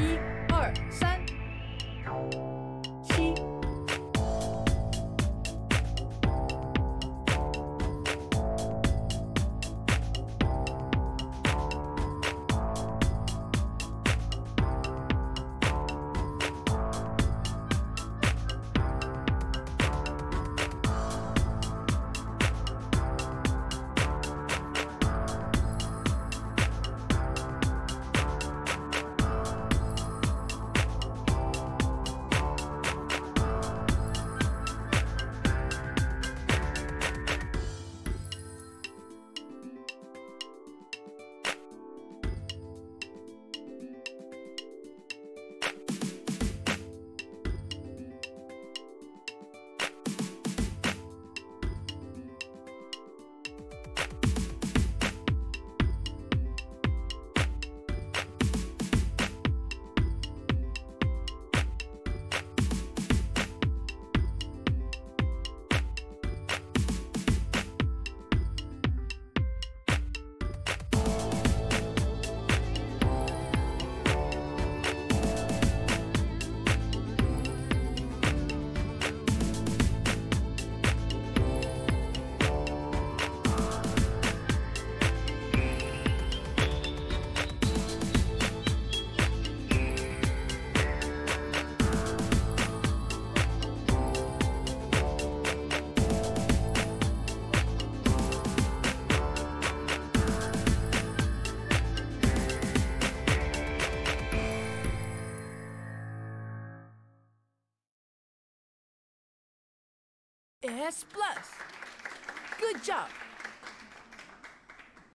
一二三 S plus. Good job.